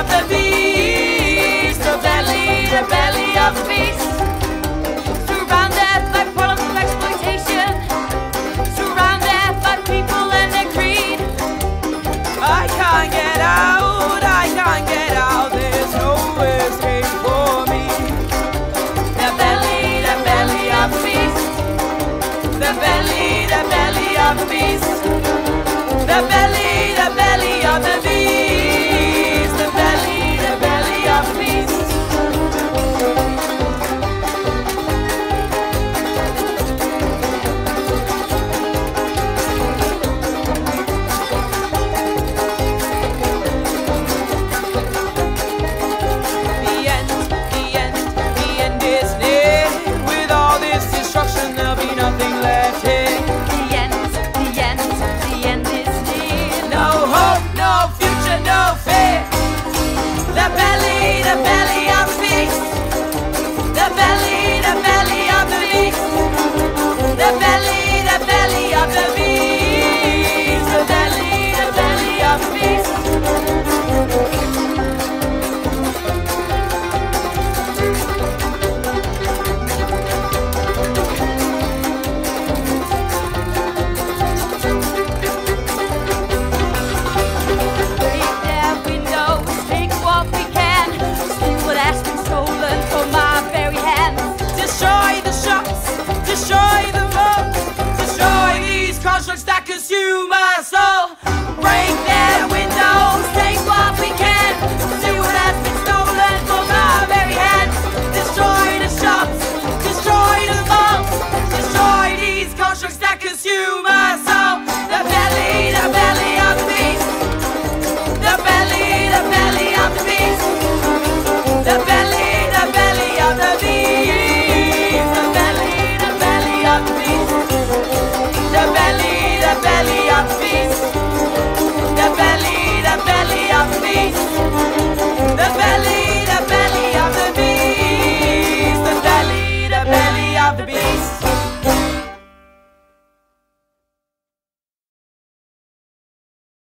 of the beast, the belly, the belly of the beast. Surrounded by political exploitation, surrounded by people and their greed. I can't get out, I can't get out, there's no escape for me. The belly, the belly of the belly, the belly of. To my soul. Break that.